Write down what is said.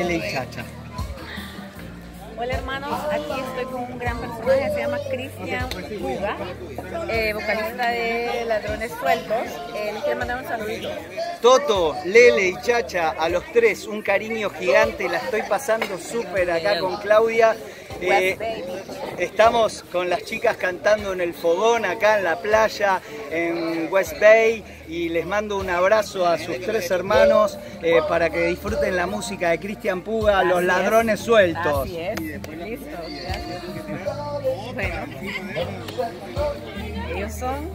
Lele y Chacha. Hola hermanos, aquí estoy con un gran personaje, se llama Cristian Puga, eh, vocalista de Ladrones Sueltos. Eh, les quiero mandar un saludito. Toto, Lele y Chacha, a los tres un cariño gigante, la estoy pasando súper acá con Claudia. Eh, estamos con las chicas cantando en el fogón acá en la playa, en West Bay, y les mando un abrazo a sus tres hermanos eh, para que disfruten la música de Cristian Puga, Los Ladrones Sueltos. Así es, listo, gracias. Bueno, ellos son